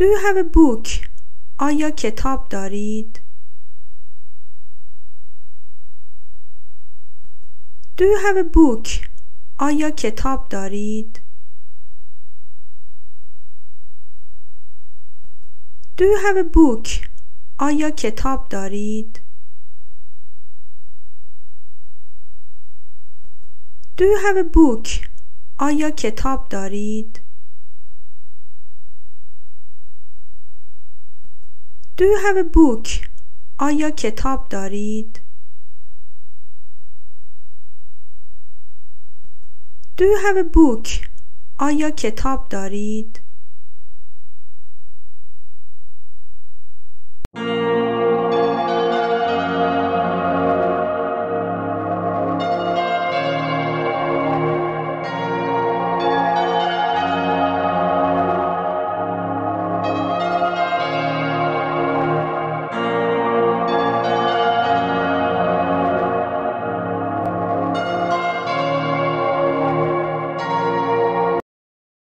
Do you have a book? آیا کتاب دارید؟ Do you have a book? آیا کتاب دارید؟ Do you have a book? آیا کتاب دارید؟ Do you have a book? آیا کتاب دارید؟ Do you have a book? آیا کتاب دارید؟ Do you have a book? آیا کتاب دارید؟